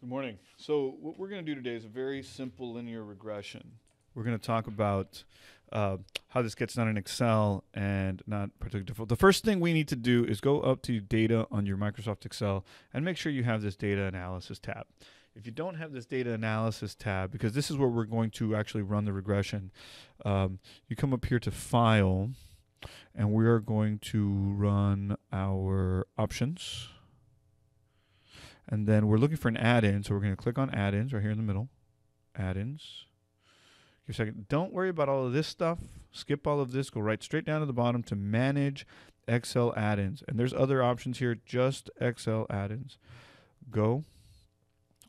Good morning. So what we're going to do today is a very simple linear regression. We're going to talk about uh, how this gets done in Excel and not particularly difficult. The first thing we need to do is go up to data on your Microsoft Excel and make sure you have this data analysis tab. If you don't have this data analysis tab, because this is where we're going to actually run the regression, um, you come up here to file and we are going to run our options. And then we're looking for an add-in, so we're going to click on add-ins right here in the middle. Add-ins. Give a second. Don't worry about all of this stuff. Skip all of this. Go right straight down to the bottom to manage Excel add-ins. And there's other options here, just Excel add-ins. Go.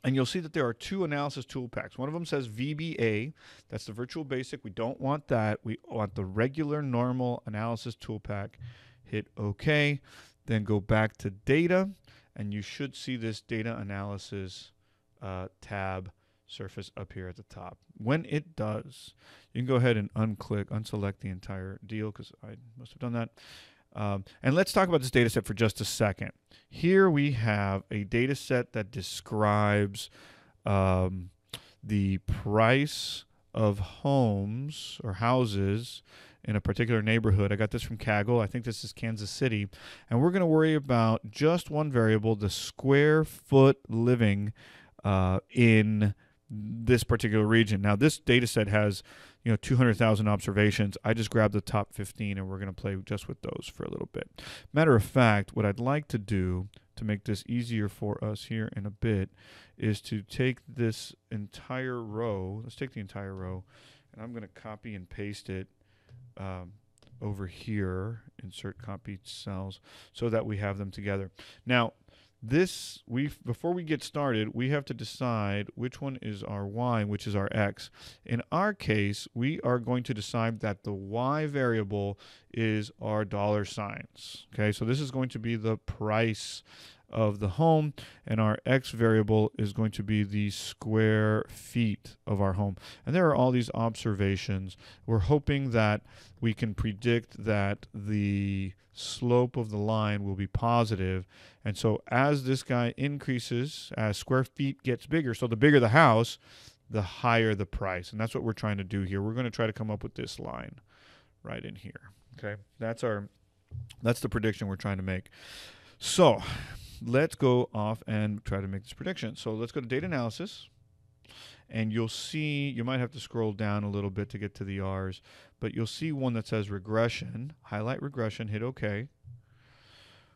And you'll see that there are two analysis tool packs. One of them says VBA. That's the virtual basic. We don't want that. We want the regular normal analysis tool pack. Hit OK. Then go back to data and you should see this data analysis uh, tab surface up here at the top. When it does, you can go ahead and unclick, unselect the entire deal because I must have done that. Um, and let's talk about this data set for just a second. Here we have a data set that describes um, the price of homes or houses in a particular neighborhood. I got this from Kaggle. I think this is Kansas City. And we're going to worry about just one variable, the square foot living uh, in this particular region. Now, this data set has, you know, 200,000 observations. I just grabbed the top 15 and we're going to play just with those for a little bit. Matter of fact, what I'd like to do to make this easier for us here in a bit is to take this entire row, let's take the entire row, and I'm going to copy and paste it um, over here, insert copied cells, so that we have them together. Now, this we before we get started we have to decide which one is our y which is our x in our case we are going to decide that the y variable is our dollar signs okay so this is going to be the price of the home and our x variable is going to be the square feet of our home. And there are all these observations. We're hoping that we can predict that the slope of the line will be positive. And so as this guy increases as square feet gets bigger so the bigger the house the higher the price. And that's what we're trying to do here. We're going to try to come up with this line right in here. Okay? That's our that's the prediction we're trying to make. So let's go off and try to make this prediction. So let's go to data analysis. And you'll see, you might have to scroll down a little bit to get to the R's, but you'll see one that says regression. Highlight regression, hit OK.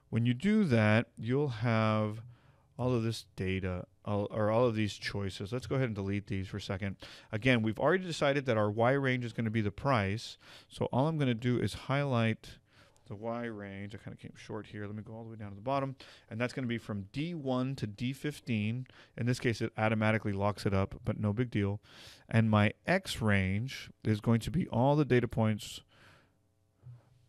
When you do that, you'll have all of this data all, or all of these choices. Let's go ahead and delete these for a second. Again, we've already decided that our Y range is going to be the price. So all I'm going to do is highlight the Y range. I kind of came short here. Let me go all the way down to the bottom. And that's going to be from D1 to D15. In this case, it automatically locks it up, but no big deal. And my X range is going to be all the data points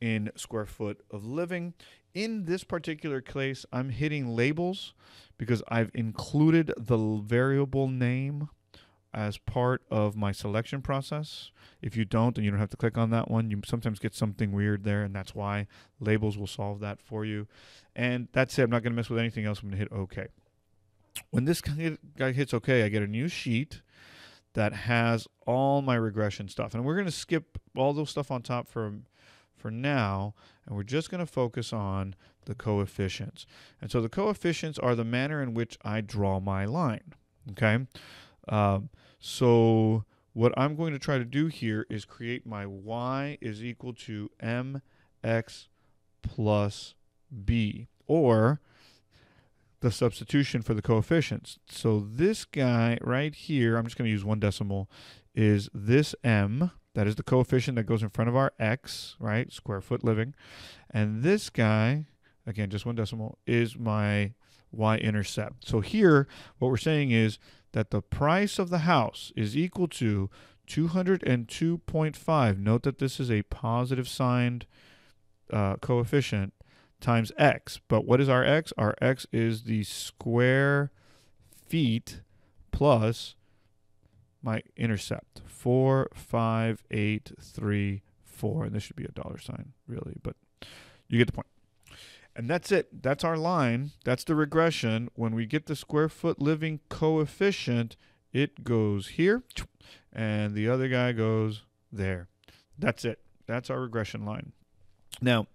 in square foot of living. In this particular case, I'm hitting labels because I've included the variable name as part of my selection process. If you don't, and you don't have to click on that one, you sometimes get something weird there, and that's why labels will solve that for you. And that's it. I'm not going to mess with anything else. I'm going to hit OK. When this guy hits OK, I get a new sheet that has all my regression stuff. And we're going to skip all those stuff on top for, for now, and we're just going to focus on the coefficients. And so the coefficients are the manner in which I draw my line. Okay. Um, so what I'm going to try to do here is create my y is equal to mx plus b, or the substitution for the coefficients. So this guy right here, I'm just going to use one decimal, is this m, that is the coefficient that goes in front of our x, right, square foot living. And this guy, again, just one decimal, is my y-intercept. So here, what we're saying is that the price of the house is equal to 202.5. Note that this is a positive signed uh, coefficient times x. But what is our x? Our x is the square feet plus my intercept. 4, 5, 8, 3, 4. And this should be a dollar sign, really. But you get the point. And that's it. That's our line. That's the regression. When we get the square foot living coefficient, it goes here, and the other guy goes there. That's it. That's our regression line. Now,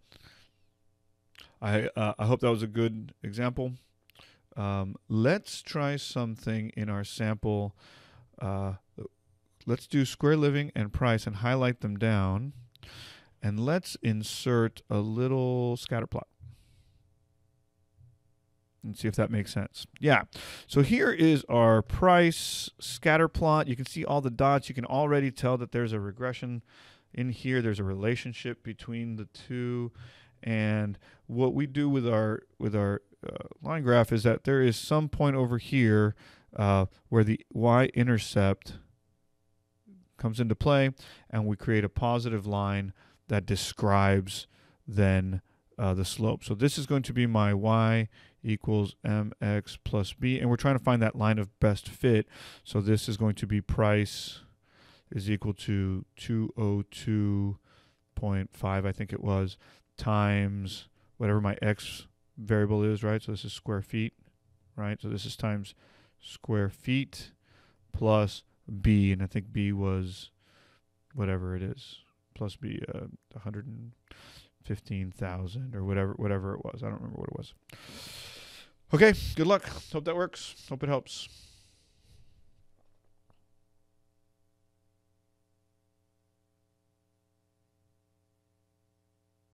I uh, I hope that was a good example. Um, let's try something in our sample. Uh, let's do square living and price and highlight them down. And let's insert a little scatter plot. And see if that makes sense. Yeah. So here is our price scatter plot. You can see all the dots. You can already tell that there's a regression in here. There's a relationship between the two. And what we do with our with our uh, line graph is that there is some point over here uh, where the y-intercept comes into play, and we create a positive line that describes then uh, the slope. So this is going to be my y equals mx plus b, and we're trying to find that line of best fit. So this is going to be price is equal to 202.5, I think it was, times whatever my x variable is, right? So this is square feet, right? So this is times square feet plus b, and I think b was whatever it is, plus b, uh, 115,000 or whatever, whatever it was. I don't remember what it was. Okay, good luck. Hope that works. Hope it helps.